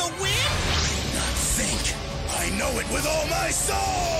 you'll win? Not think. I know it with all my soul!